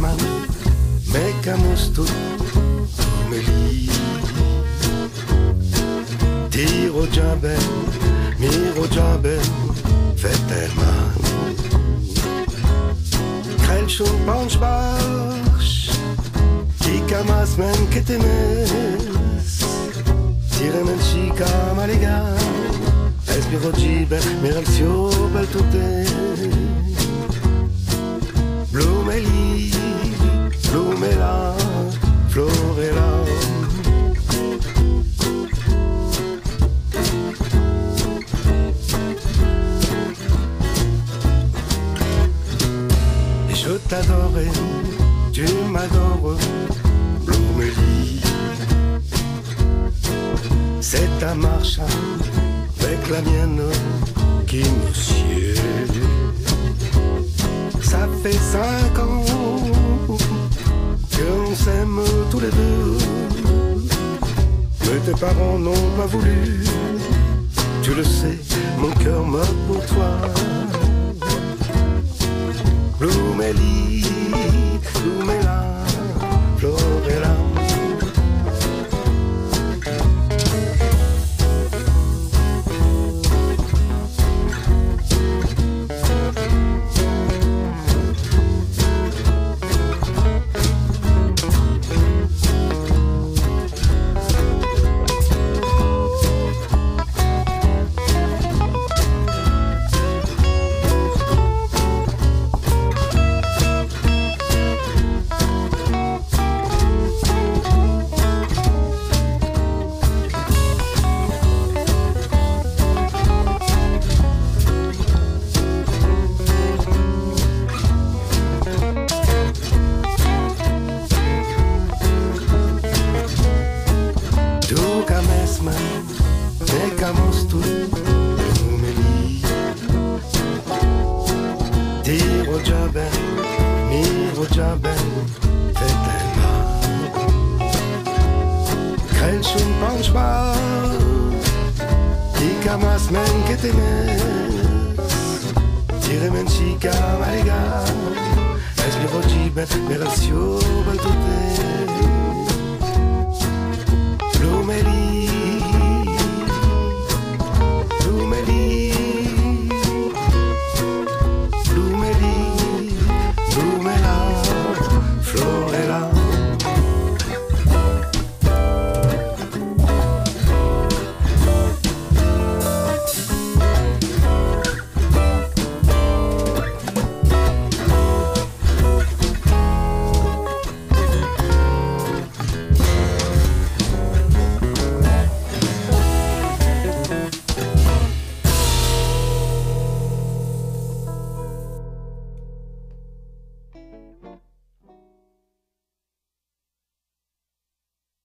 man, me camus tu, me li. Tiro giabe, miro giabe, veterman. Krell schon Baunschbach, Kikamas men ketemes, Tire men chica maliga, Espiro gibe, miralzio bel tutte. Je t'adorais, tu m'adores, Blumeli. C'est ta marche avec la mienne qui me sied. Ça fait cinq ans que l'on s'aime tous les deux. Mais tes parents n'ont pas voulu. Tu le sais, mon cœur meurt pour toi. Mesma, pecamos tu, Blumeli. Tiro giabe, miro giabe, tetema. Krell schon Baunschbach, Kikamas men ketemes, Tire men chica maliga, Espiro gibe, miralzio bel tutte.